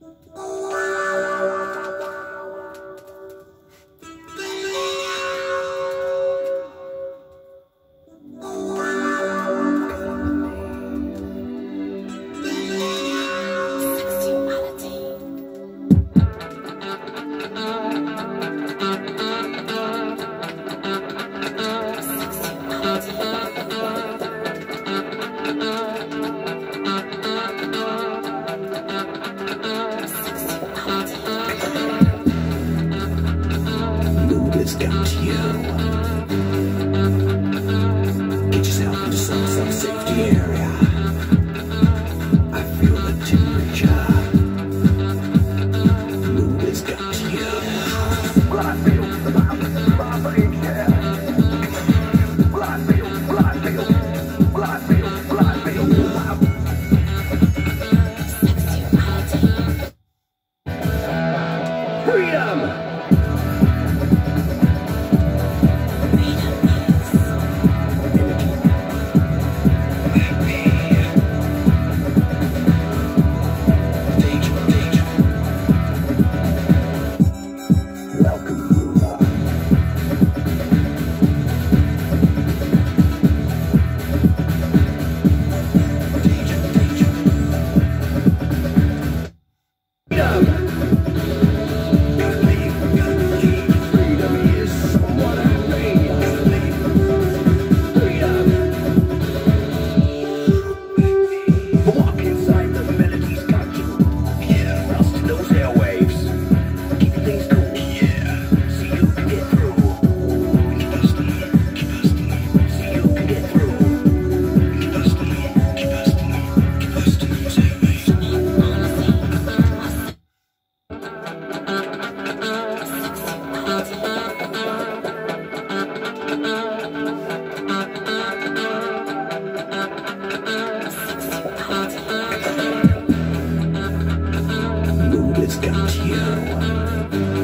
Oh. good's come to you. Get yourself into some self-safety area. I feel the temperature. it's got you.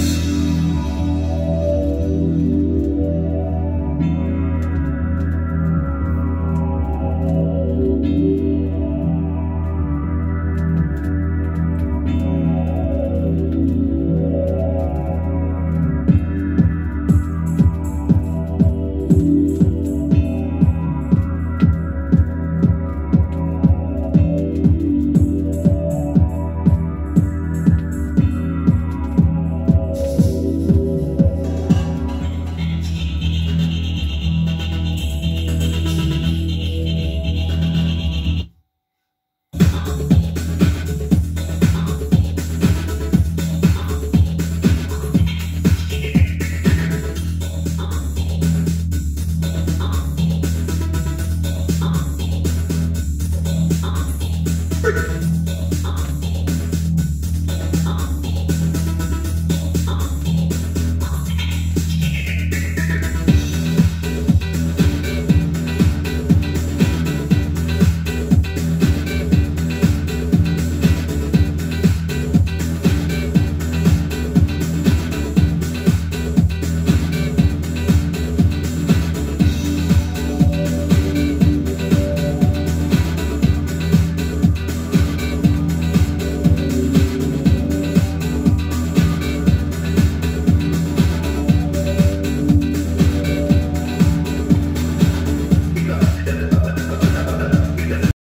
Yes.